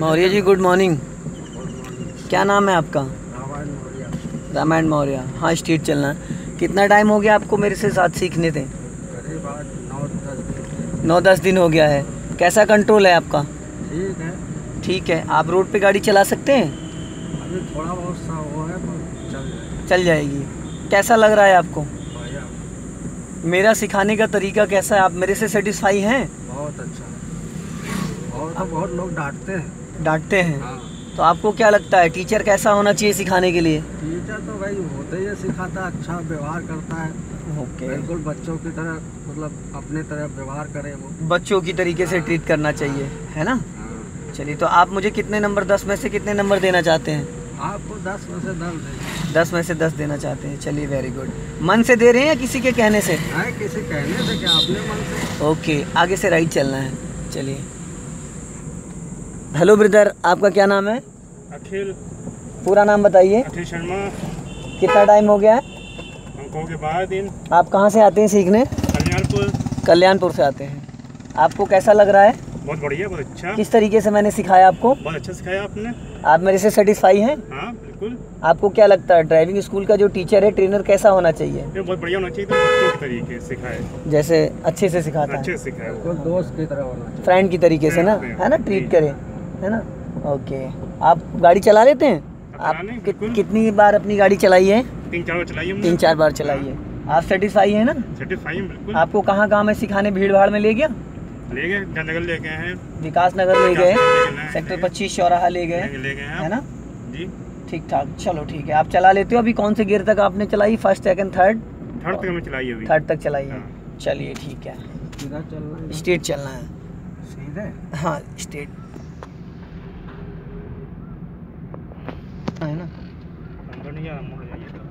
Maurya ji good morning क्या नाम है आपका? रामायण मौर्य। हाँ स्ट्रीट चलना है। कितना टाइम हो गया आपको मेरे से साथ सीखने थे नौ दस दिन हो गया है। कैसा कंट्रोल है आपका? ठीक है। ठीक है आप रोड पे गाड़ी चला सकते हैं? अभी थोड़ा बहुत सा वो है पर चल जाए चल जाएगी। कैसा लग रहा है आपको? मेरा सिखाने का तरीका कैसा है? आप मेरे से सेटिस्फाई हैं? बहुत अच्छा। और तो बहुत लोग डांटते हैं। डांटते हैं। हाँ। तो आपको क्या लगता है टीचर कैसा होना चाहिए सिखाने के लिए? टीचर तो भाई होते ही सिखाता अच्छा व्यवहार करता है। ओके। बिल्कुल बच्चों की तरह मतलब अपने तरह व्यवहार करे वो। बच्चों की तरीके से ट्रीट करना चाहिए है ना? हाँ। चलिए तो आप मुझे कितने नंबर दस में से कितने नंबर देना चाहते हैं? आपको दस में से दस दस में से दस देना चाहते हैं चलिए वेरी गुड मन से दे रहे हैं या किसी के कहने से? है किसी कहने से क्या अपने मन से? ओके आगे से राइट चलना है चलिए। हेलो ब्रदर आपका क्या नाम है? अखिल। पूरा नाम बताइए। अखिल शर्मा। कितना टाइम हो गया है? अंकों के बाद दिन। आप कहाँ से आते हैं सीखने? कल्याणपुर। कल्याणपुर से आते हैं। आपको कैसा लग रहा है? बहुत बढ़िया बहुत अच्छा। किस तरीके से मैंने सिखाया आपको? बहुत अच्छा सिखाया आपने। आप मेरे से सेटिस्फाई हैं? हाँ बिल्कुल। आपको क्या लगता है ड्राइविंग स्कूल का जो टीचर है ट्रेनर कैसा होना चाहिए? ये बहुत बढ़िया होना चाहिए तो बच्चों के तरीके सिखाए जैसे अच्छे से सिखाता अच्छे है से सिखाए दोस्त की तरह होना फ्रेंड की तरीके से ना है ना ट्रीट करे। है ना? ओके आप गाड़ी चला लेते हैं? आप कि, कितनी बार अपनी गाड़ी चलाई है? तीन चार बार चलाइए हमने। तीन चार बार चलाई है। आप सेटिस्फाई है ना? सेटिस्फाई बिल्कुल। आपको कहाँ कहाँ में सिखाने? भीड़ भाड़ में ले गया? ले गए जयनगर ले गए हैं। विकास नगर ले गए। सेक्टर पच्चीस चौराहा ले गए। ले ले गए है। ना? जी। ठीक ठाक। चलो ठीक है। आप चला लेते हो? अभी कौन से गियर तक आपने चलाई? फ़र्स्ट सेकंड थर्ड थर्ड तक हमें चलाई अभी। थर्ड तक चलाई है। हाँ। चलिए ठीक है। सीधा चलना है। स्ट्रेट चलना है। सीधे? हाँ है ना? अंदर नहीं जा रहा मुड़ जाइए तो।